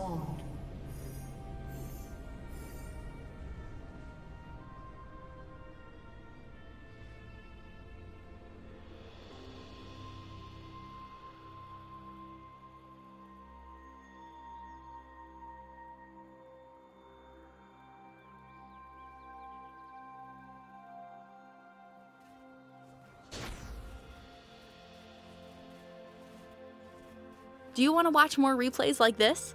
Spawned. Do you want to watch more replays like this?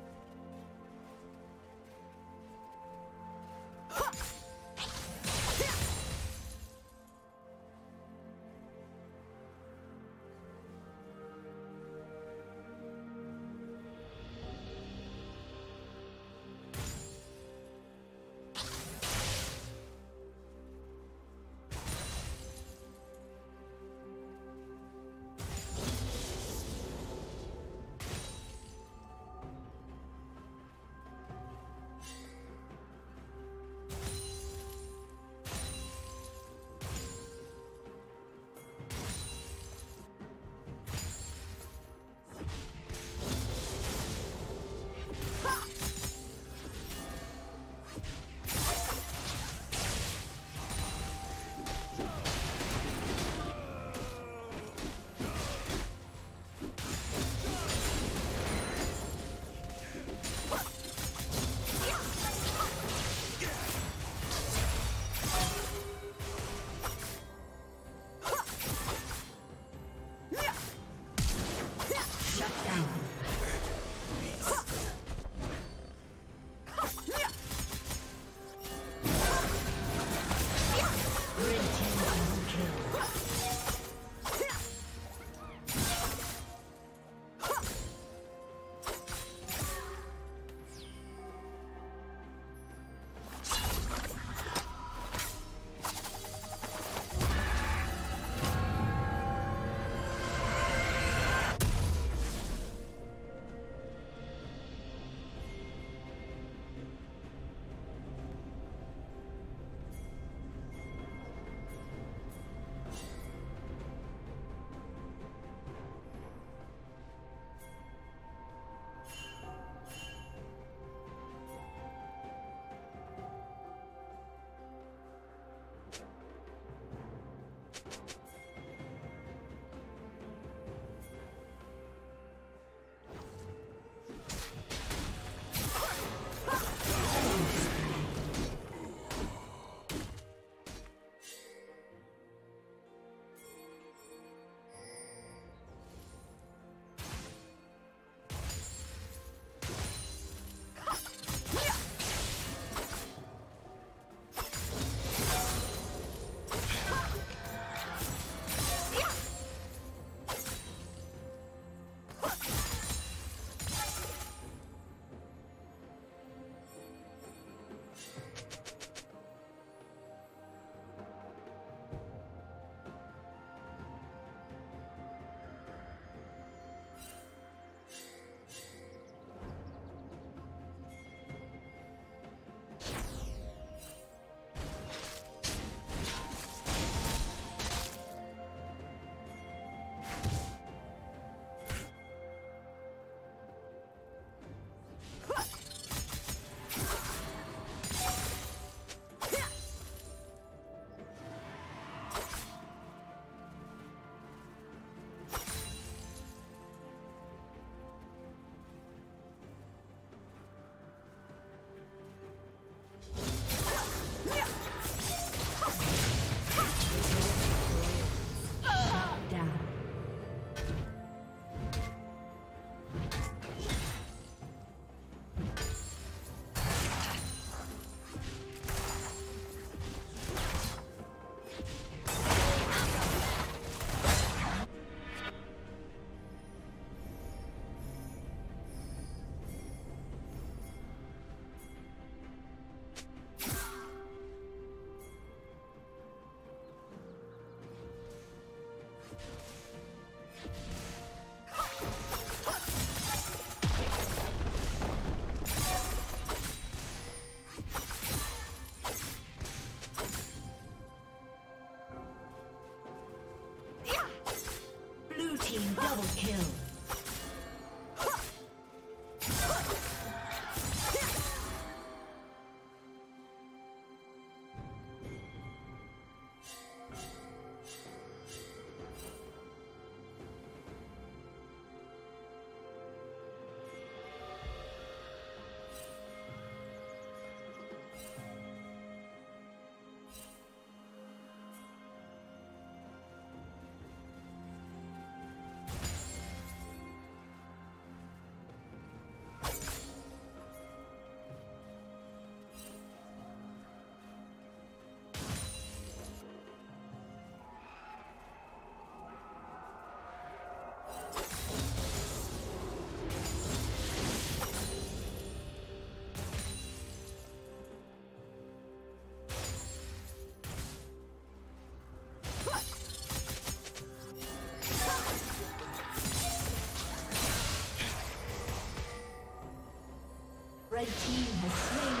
kill. Red team has slain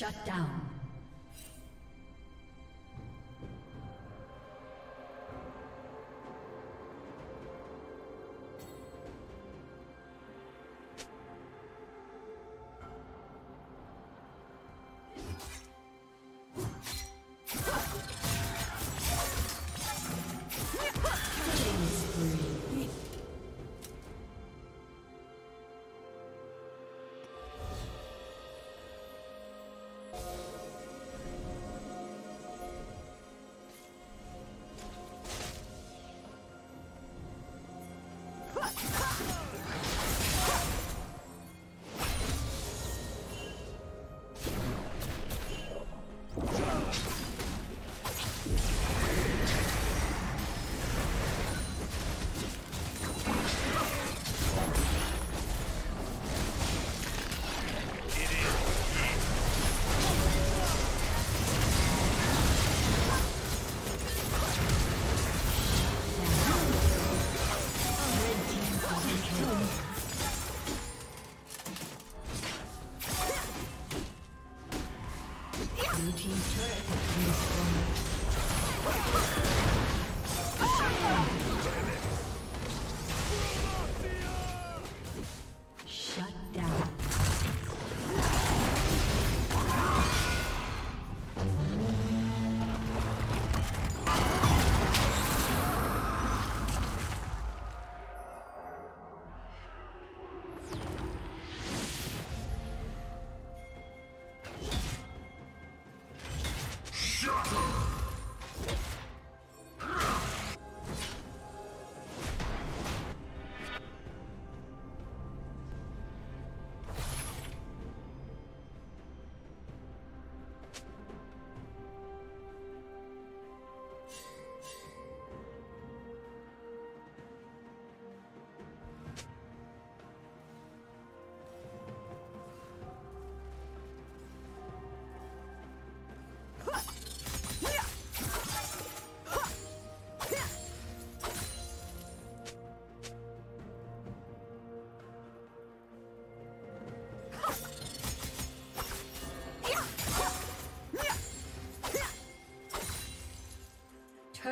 Shut down.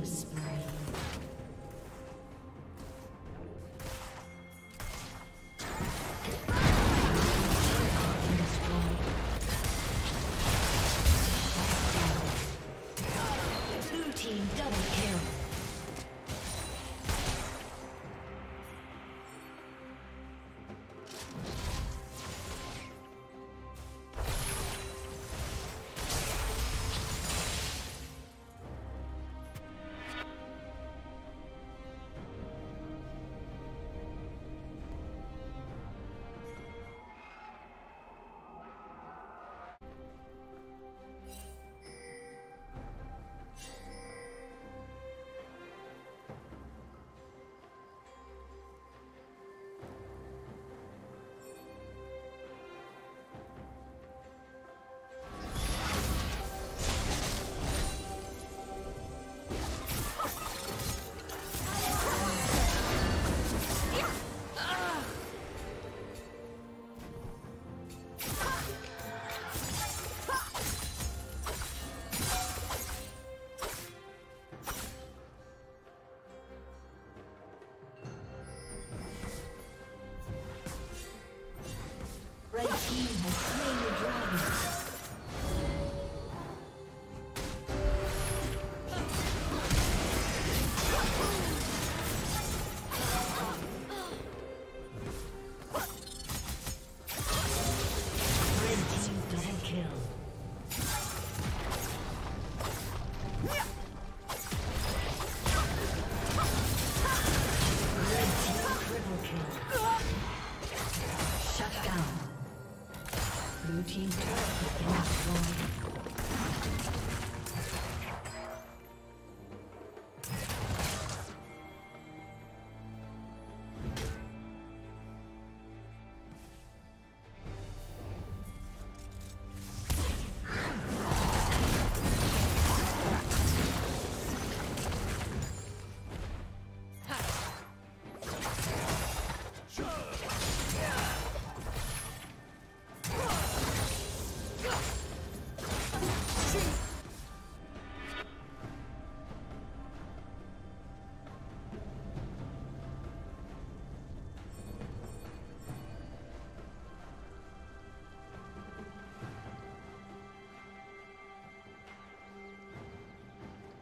killing spree.